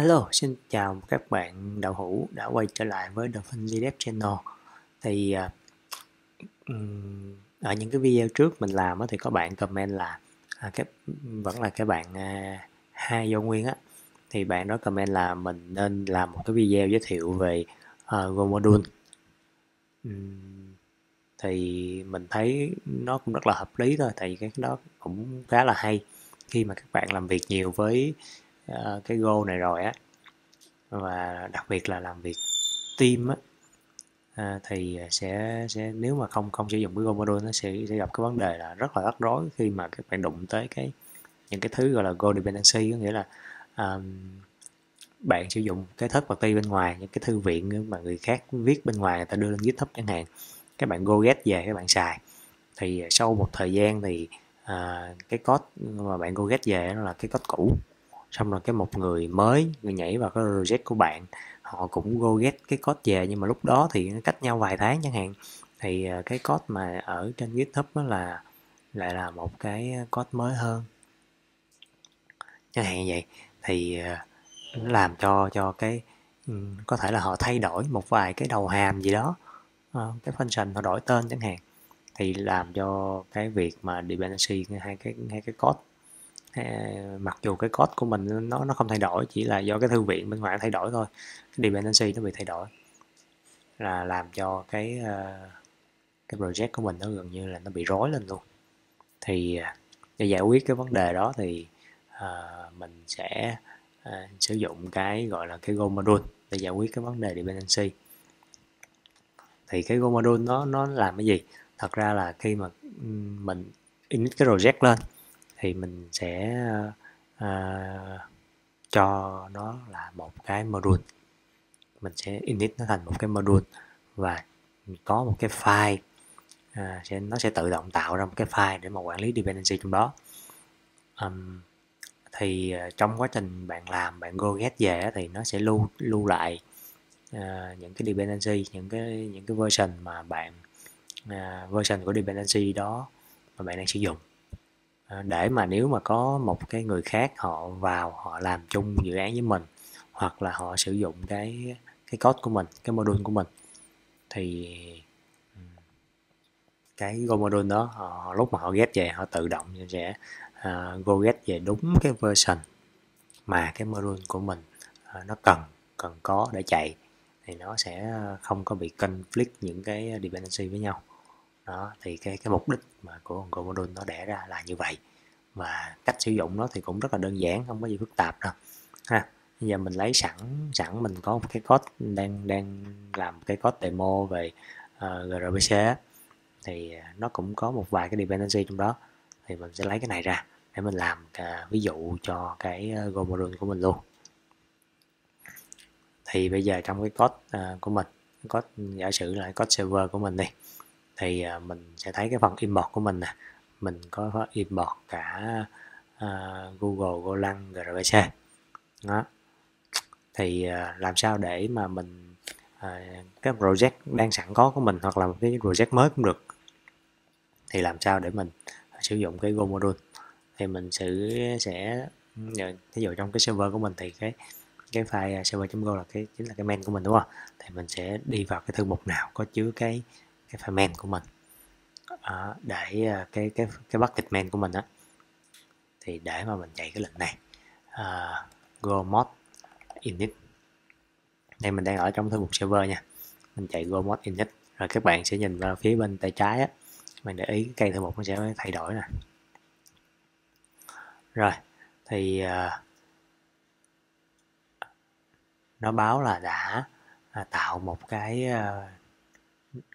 Alo, xin chào các bạn đạo hữu đã quay trở lại với The Funny Dev Channel. Thì uh, ở những cái video trước mình làm thì có bạn comment là à, cái vẫn là cái bạn uh, hai do nguyên á thì bạn đó comment là mình nên làm một cái video giới thiệu về à, uh, Go module. Um, thì mình thấy nó cũng rất là hợp lý thôi, tại vì cái đó cũng khá là hay khi mà các bạn làm việc nhiều với uh, cái goal này rồi á. Và đặc biệt là làm việc team á. À, thì ờ, sẽ sẽ nếu mà không không sử dụng cái Go nó sẽ sẽ gặp cái vấn đề là rất là rắc rối khi mà các bạn đụng tới cái những cái thứ gọi là goal dependency. Có nghĩa là um, bạn sử dụng cái thất vật ti bên ngoài những cái thư viện mà người khác viết bên ngoài người ta đưa lên GitHub chẳng hạn. Các bạn go get về các bạn xài. Thì sau một thời gian thì à, cái code mà bạn go get về nó là cái code cũ xong rồi cái một người mới, người nhảy vào cái project của bạn, họ cũng go get cái code về, nhưng mà lúc đó thì nó cách nhau vài tháng chẳng hạn. Thì à, cái code mà ở trên GitHub đó là, lại là một cái code mới hơn. Chẳng hạn vậy. Thì à, làm cho cho cái ừ, có thể là họ thay đổi một vài cái đầu hàm gì đó ờ, cái function họ đổi tên chẳng hạn. Thì làm cho cái việc mà dependency, hai cái hai cái code Ờ, mặc dù cái code của mình nó nó không thay đổi chỉ là do cái thư viện bên ngoài thay đổi thôi cái dependency nó bị thay đổi. Là làm cho cái ờ, cái project của mình nó gần như là nó bị rối lên luôn. Thì ờ, để giải quyết cái vấn đề đó thì uh, mình sẽ uh, sử dụng cái gọi là cái Go module để giải quyết cái vấn đề dependency. Thì cái Go module nó nó làm cái gì? Thật ra là khi mà mình init cái project lên thì mình sẽ uh, cho nó là một cái module. Mình sẽ init nó thành một cái module và có một cái file à, sẽ nó sẽ tự động tạo ra một cái file để mà quản lý dependency trong đó. Um, thì uh, trong quá trình bạn làm bạn go get về thì nó sẽ lưu lưu lại uh, những cái dependency những cái những cái version mà bạn uh, version của dependency đó mà bạn đang sử dụng. Ờ, để mà nếu mà có một cái người khác họ vào họ làm chung dự án với mình hoặc là họ sử dụng cái cái code của mình cái module của mình thì ừ, cái go module đó họ, lúc mà họ ghép về họ tự động sẽ ờ, uh, go ghép về đúng cái version mà cái module của mình uh, nó cần cần có để chạy. Thì nó sẽ không có bị conflict những cái dependency với nhau đó thì cái cái mục đích mà của con module nó đẻ ra là như vậy. Và cách sử dụng nó thì cũng rất là đơn giản không có gì phức tạp đâu ha. Bây giờ mình lấy sẵn sẵn mình có một cái code đang đang làm cái code demo về ờ, uh, gRPC thì à, nó cũng có một vài cái dependency trong đó. Thì mình sẽ lấy cái này ra để mình làm uh, ví dụ cho cái ờ, uh, Go module của mình luôn. Thì bây giờ trong cái code uh, của mình code giả sử là code server của mình đi thì uh, mình sẽ thấy cái phần import của mình nè. Mình có import cả uh, Google Golang gRPC đó. Thì uh, làm sao để mà mình uh, cái project đang sẵn có của mình hoặc là một cái project mới cũng được. Thì làm sao để mình sử dụng cái Go module? Thì mình sẽ sẽ ví dụ trong cái server của mình thì cái cái file server.go là cái chính là cái main của mình đúng không? Thì mình sẽ đi vào cái thư mục nào có chứa cái cái file main của mình. À, để cái cái cái cái bucket main của mình á thì để mà mình chạy cái lệnh này à, go mod init. Đây mình đang ở trong thư mục server nha. Mình chạy go mod init rồi các bạn sẽ nhìn vào phía bên tay trái á. Mình để ý cái cây thư mục nó sẽ thay đổi nè. Rồi thì uh, nó báo là đã uh, tạo một cái uh,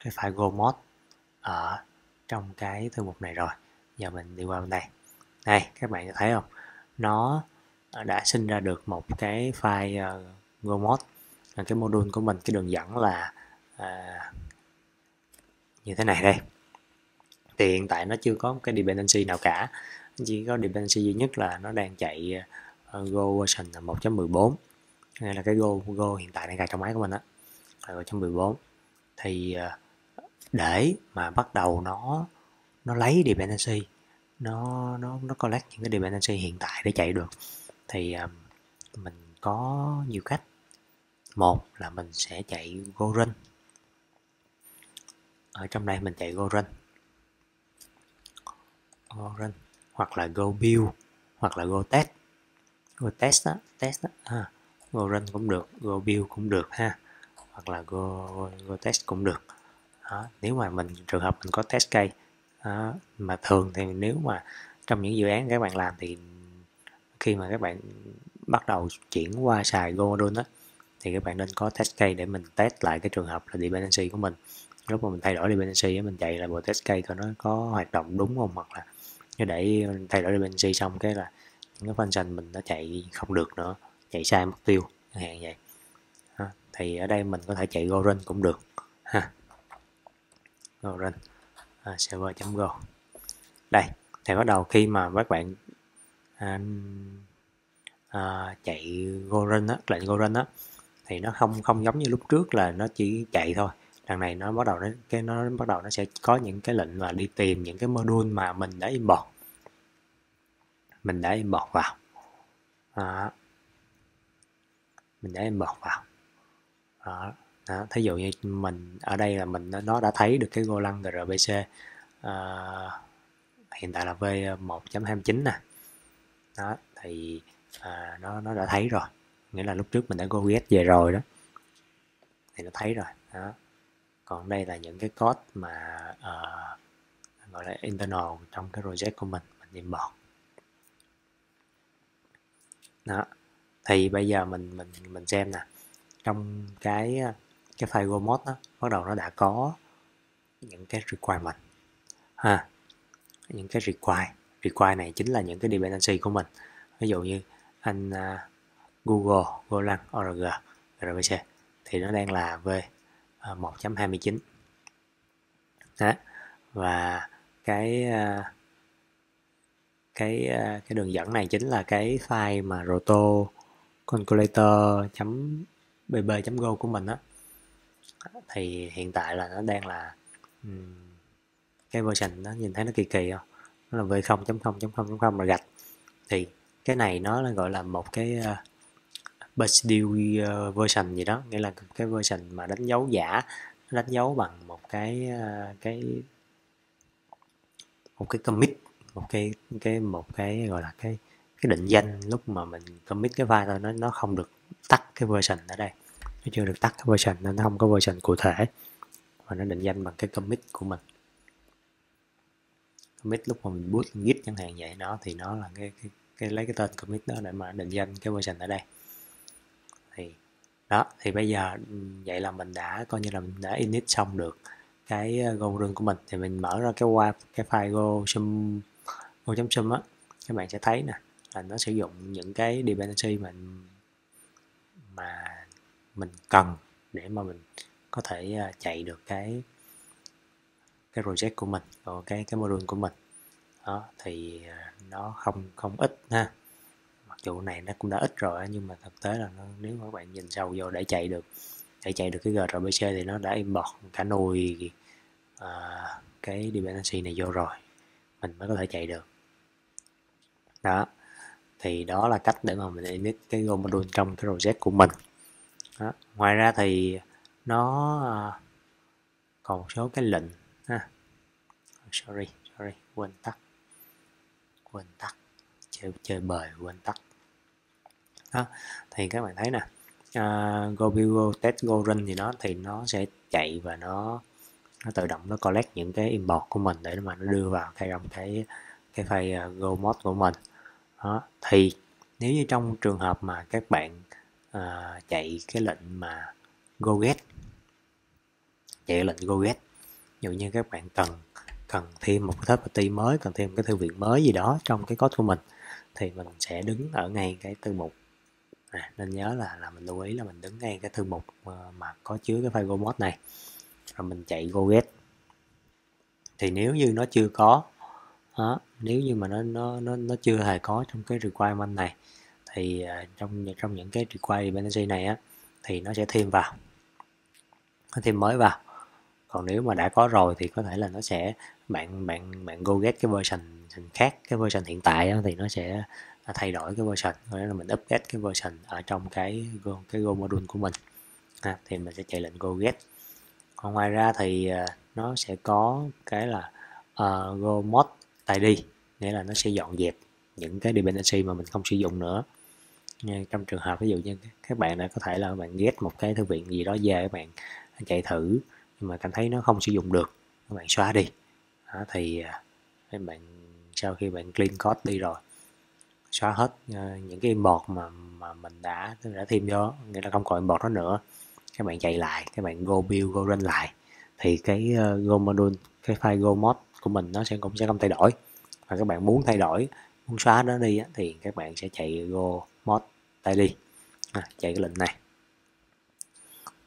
cái file gomod ở trong cái thư mục này rồi. Giờ mình đi qua bên đây. Đây các bạn thấy không? Nó đã sinh ra được một cái file ờ, uh, gomod ờ, cái module của mình cái đường dẫn là uh, như thế này đây. Thì hiện tại nó chưa có cái dependency nào cả. Chỉ có dependency duy nhất là nó đang chạy uh, Go version 1.14 hay là cái Go Go hiện tại đang cài trong máy của mình á. Là 1.14 thì uh, để mà bắt đầu nó nó lấy dependency nó nó nó collect những cái dependency hiện tại để chạy được thì um, mình có nhiều cách. Một là mình sẽ chạy go run. Ở trong đây mình chạy go run. Go run hoặc là go build hoặc là go test. Go test đó test đó à, go run cũng được go build cũng được ha hoặc là go go test cũng được đó. nếu mà mình, trường hợp mình có test case, đó. mà thường thì nếu mà trong những dự án các bạn làm thì khi mà các bạn bắt đầu chuyển qua xài Godon á, thì các bạn nên có test case để mình test lại cái trường hợp là dependency của mình lúc mà mình thay đổi dependency mình chạy lại bộ test case coi nó có hoạt động đúng không, hoặc là để thay đổi dependency xong cái là những cái function mình nó chạy không được nữa, chạy sai mục tiêu, chẳng hạn vậy thì ở đây mình có thể chạy go run cũng được, ha À, go. Server.go đây thì bắt đầu khi mà các bạn à, à, chạy gorin á lệnh gorin á thì nó không không giống như lúc trước là nó chỉ chạy thôi. Đằng này nó bắt đầu nó cái nó bắt đầu nó sẽ có những cái lệnh mà đi tìm những cái module mà mình đã import. Mình đã import vào. Đó. mình đã import vào. Đó đó. thí dụ như mình ở đây là mình nó đã thấy được cái Golang grbc uh, ờ, hiện tại là v 1.29 nè. Đó thì uh, nó nó đã thấy rồi. Nghĩa là lúc trước mình đã go get về rồi đó. Thì nó thấy rồi đó. Còn đây là những cái code mà uh, gọi là internal trong cái project của mình mình import đó thì bây giờ mình mình mình xem nè. Trong cái cái file go mode đó bắt đầu nó đã có những cái requirement. Ha những cái require. Require này chính là những cái dependency của mình. Ví dụ như anh uh, Google Golang Org RPC thì nó đang là v à, 1.29 đó và cái uh, cái uh, cái đường dẫn này chính là cái file mà roto calculator bb.go của mình á thì hiện tại là nó đang là um, cái version nó nhìn thấy nó kỳ kỳ không? Nó là v0.0.0.0 là gạch. Thì cái này nó là gọi là một cái ờ, uh, Bastille uh, ờ, version gì đó nghĩa là cái version mà đánh dấu giả đánh dấu bằng một cái uh, cái một cái commit một cái cái một cái gọi là cái cái định danh lúc mà mình commit cái file thôi nó nó không được tắt cái version ở đây nó chưa được tắt cái version nên nó không có version cụ thể. Và nó định danh bằng cái commit của mình. Commit lúc mà mình boot git chẳng hạn vậy đó thì nó là cái, cái, cái lấy cái tên commit đó để mà định danh cái version ở đây. Thì đó thì bây giờ vậy là mình đã coi như là mình đã init xong được cái ờ, go run của mình. Thì mình mở ra cái qua cái file go sum go chấm sum á các bạn sẽ thấy nè là nó sử dụng những cái dependency mình mà mình cần để mà mình có thể à, chạy được cái cái project của mình rồi cái cái module của mình. Đó thì à, nó không không ít ha. Mặc dù này nó cũng đã ít rồi nhưng mà thực tế là nó, nếu mà các bạn nhìn sâu vô để chạy được để chạy được cái gRPC thì nó đã import cả nồi uh, cái dependency này vô rồi mình mới có thể chạy được. Đó thì đó là cách để mà mình init cái Go module trong cái project của mình đó. ngoài ra thì nó ờ, còn một số cái lệnh ha. Sorry sorry quên tắt. Quên tắt. Chơi chơi bời quên tắt. Đó thì các bạn thấy nè uh, go build test go run thì nó thì nó sẽ chạy và nó nó tự động nó collect những cái import của mình để mà nó đưa vào cái trong cái cái file ờ, go mod của mình. Đó thì nếu như trong trường hợp mà các bạn uh, chạy cái lệnh mà go get. Chạy lệnh go get. Dụ như các bạn cần cần thêm một cái property mới cần thêm một cái thư viện mới gì đó trong cái code của mình thì mình sẽ đứng ở ngay cái thư mục. À, nên nhớ là là mình lưu ý là mình đứng ngay cái thư mục ờ, mà có chứa cái file go mod này. Rồi mình chạy go get. Thì nếu như nó chưa có đó, nếu như mà nó nó nó nó chưa hề có trong cái requirement này thì à, trong trong những cái require dependency này á thì nó sẽ thêm vào nó thêm mới vào. Còn nếu mà đã có rồi thì có thể là nó sẽ bạn bạn bạn go get cái version khác cái version hiện tại á, thì nó sẽ à, thay đổi cái version có nghĩa là mình update cái version ở trong cái Go, cái Go module của mình. À, thì mình sẽ chạy lệnh Go get. Còn ngoài ra thì à, nó sẽ có cái là uh, Go mod tidy nghĩa là nó sẽ dọn dẹp những cái dependency mà mình không sử dụng nữa trong trường hợp ví dụ như các bạn đã có thể là bạn ghét một cái thư viện gì đó về các bạn à, chạy thử nhưng mà cảm thấy nó không sử dụng được các bạn xóa đi. Đó, thì à, các bạn sau khi bạn clean code đi rồi xóa hết uh, những cái import mà mà mình đã đã thêm vô nghĩa là không còn import đó nữa các bạn chạy lại các bạn go build go run lại thì cái uh, go module cái file go mod của mình nó sẽ cũng sẽ không thay đổi. Và các bạn muốn thay đổi muốn xóa nó đi á, thì các bạn sẽ chạy go mod daily. À, chạy cái lệnh này.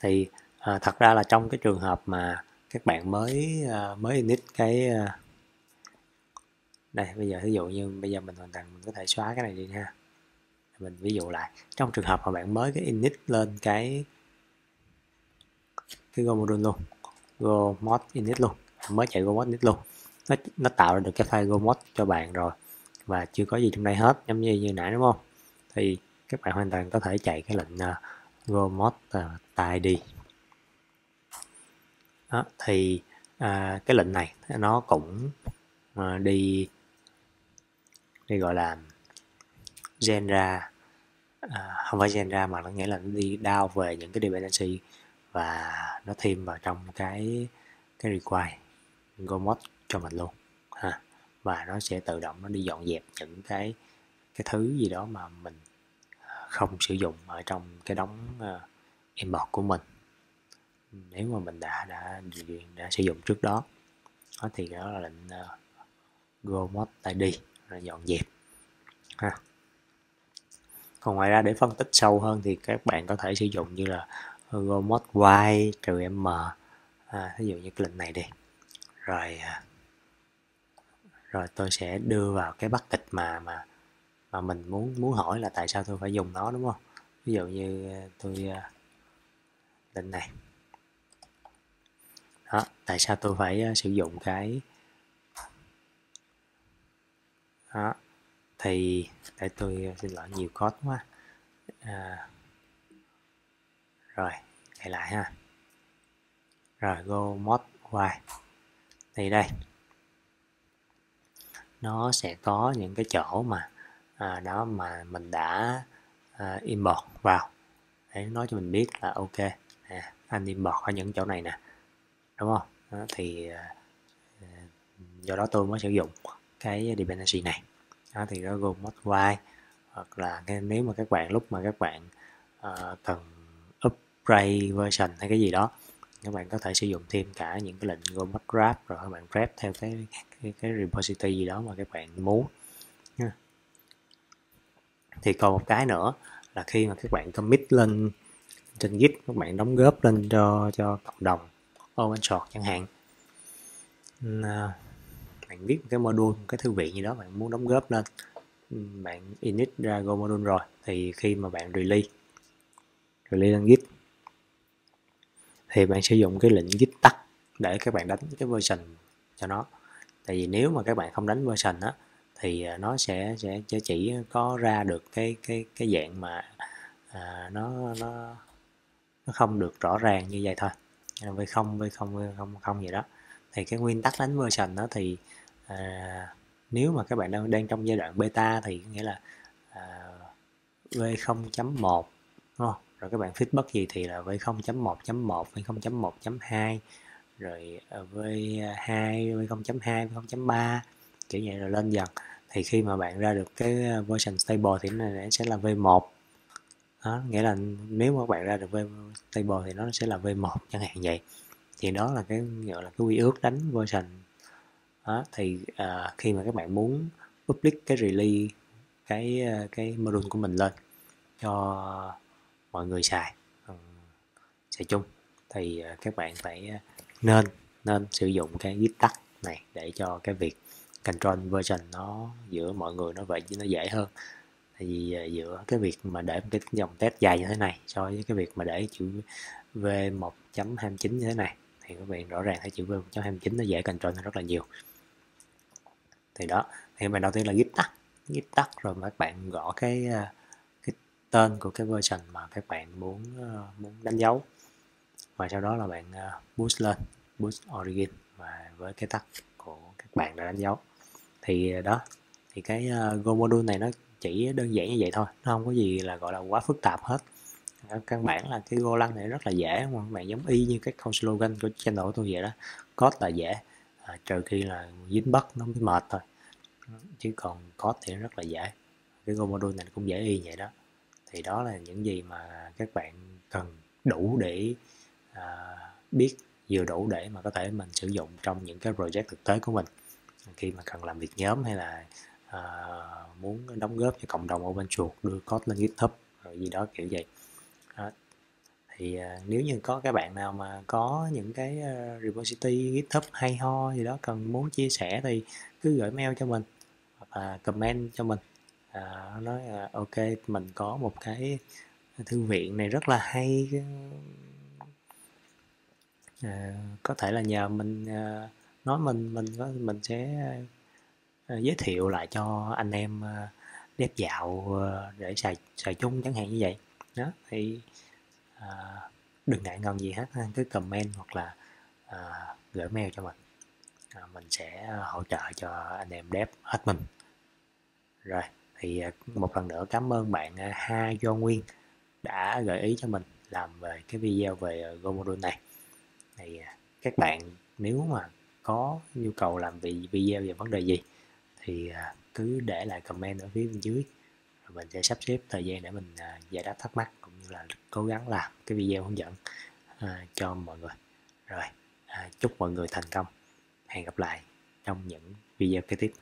Thì à, thật ra là trong cái trường hợp mà các bạn mới à, mới init cái à, đây bây giờ ví dụ như bây giờ mình hoàn toàn mình có thể xóa cái này đi ha. Mình ví dụ lại trong trường hợp mà bạn mới cái init lên cái cái go module luôn go mod init luôn mới chạy go mod init luôn nó nó tạo ra được cái file go mod cho bạn rồi và chưa có gì trong đây hết giống như như nãy đúng không? Thì các bạn hoàn toàn có thể chạy cái lệnh à, uh, go mod uh, à, đi, đó, thì uh, cái lệnh này nó cũng uh, đi đi gọi là gen ra uh, không phải gen ra mà nó nghĩa là nó đi đao về những cái dependency và nó thêm vào trong cái cái require go mod cho mình luôn ha. Và nó sẽ tự động nó đi dọn dẹp những cái cái thứ gì đó mà mình không sử dụng ở trong cái đống ờ, uh, inbox của mình. Nếu mà mình đã đã đã sử dụng trước đó, đó thì đó là lệnh uh, go mod id là dọn dẹp ha. Còn ngoài ra để phân tích sâu hơn thì các bạn có thể sử dụng như là go mod y trừ m à, ví dụ như cái lệnh này đi. Rồi ờ, rồi tôi sẽ đưa vào cái bucket mà mà mà mình muốn muốn hỏi là tại sao tôi phải dùng nó đúng không? Ví dụ như ờ, tôi ờ, định lệnh này. Đó tại sao tôi phải ờ, sử dụng cái đó thì để tôi xin lỗi nhiều code quá. À, rồi chạy lại ha. Rồi go mod y. Thì đây nó sẽ có những cái chỗ mà à, đó mà mình đã à, import vào. Để nói cho mình biết là ok. À, anh import ở những chỗ này nè đúng không? Đó, thì à, à do đó tôi mới sử dụng cái dependency này. Đó, thì nó gồm mod y hoặc là nếu mà các bạn lúc mà các bạn à, cần upgrade version hay cái gì đó các bạn có thể sử dụng thêm cả những cái lệnh go mod grab rồi các bạn grab theo cái cái, cái repository gì đó mà các bạn muốn thì còn một cái nữa là khi mà các bạn commit lên, trên git, các bạn đóng góp lên cho cho cộng đồng, open source chẳng hạn. À, bạn viết một cái module, một cái thư viện gì đó bạn muốn đóng góp lên bạn init ra go module rồi, thì khi mà bạn release release lên git, thì bạn sử dụng cái lệnh git tắt để các bạn đánh cái version cho nó. Tại vì nếu mà các bạn không đánh version á thì à, nó sẽ sẽ chỉ có ra được cái cái cái dạng mà à, nó nó nó không được rõ ràng như vậy thôi à, với không với không với không không gì đó thì cái nguyên tắc đánh version đó thì à, nếu mà các bạn đang đang trong giai đoạn beta thì nghĩa là à, v0.1 đúng không? rồi các bạn feedback gì thì là v0.1.1 v0.1.2 rồi v2 v0.2 v0.3 kiểu vậy rồi lên dần. Thì khi mà bạn ra được cái ờ, version stable thì nó sẽ là v1 đó, nghĩa là nếu mà bạn ra được v stable thì nó sẽ là v1 chẳng hạn vậy. Thì đó là cái gọi là cái quy ước đánh version. Đó, thì uh, khi mà các bạn muốn public cái release cái ờ, cái module của mình lên cho mọi người xài ừ, xài chung thì các bạn phải nên nên sử dụng cái git tắt này để cho cái việc control version nó giữa mọi người nó vậy chứ nó dễ hơn. Tại vì à, giữa cái việc mà để cái dòng test dài như thế này so với cái việc mà để chữ v 1.29 như thế này, thì các bạn rõ ràng thấy chữ v 1.29 nó dễ control hơn rất là nhiều. Thì đó, thì bài đầu tiên là git tắt git tắt rồi các bạn gõ cái à, cái tên của cái version mà các bạn muốn à, muốn đánh dấu. Và sau đó là bạn boost lên, boost origin và với cái tắt bạn đã đánh dấu. Thì ờ, đó thì cái ờ, Go module này nó chỉ đơn giản như vậy thôi nó không có gì là gọi là quá phức tạp hết. Ờ, căn bản là cái Golang này rất là dễ mà các bạn giống y như cái câu slogan của channel của tôi vậy đó code là dễ à, trừ khi là dính bắt nó mới mệt thôi. Chứ còn code thì nó rất là dễ cái Go module này cũng dễ y vậy đó. Thì đó là những gì mà các bạn cần đủ để à, biết vừa đủ để mà có thể mình sử dụng trong những cái project thực tế của mình khi mà cần làm việc nhóm hay là uh, muốn đóng góp cho cộng đồng open chuột đưa code lên github rồi gì đó kiểu vậy đó. thì uh, nếu như có các bạn nào mà có những cái uh, repository github hay ho gì đó cần muốn chia sẻ thì cứ gửi mail cho mình hoặc là comment cho mình à, nói là ok mình có một cái thư viện này rất là hay à, có thể là nhờ mình à, nói mình mình mình sẽ ờ, giới thiệu lại cho anh em à, dạo ờ, để xài xài chung chẳng hạn như vậy. Đó thì à, đừng ngại ngần gì hết cứ comment hoặc là à, gửi mail cho mình. À, mình sẽ hỗ trợ cho anh em dev hết mình. Rồi thì một lần nữa cảm ơn bạn Ha Do Nguyên đã gợi ý cho mình làm về cái video về Go module này. Thì các bạn nếu mà có nhu cầu làm video về vấn đề gì, thì à, cứ để lại comment ở phía bên dưới, rồi mình sẽ sắp xếp thời gian để mình à, giải đáp thắc mắc cũng như là cố gắng làm cái video hướng dẫn à, cho mọi người. Rồi chúc mọi người thành công. Hẹn gặp lại trong những video kế tiếp.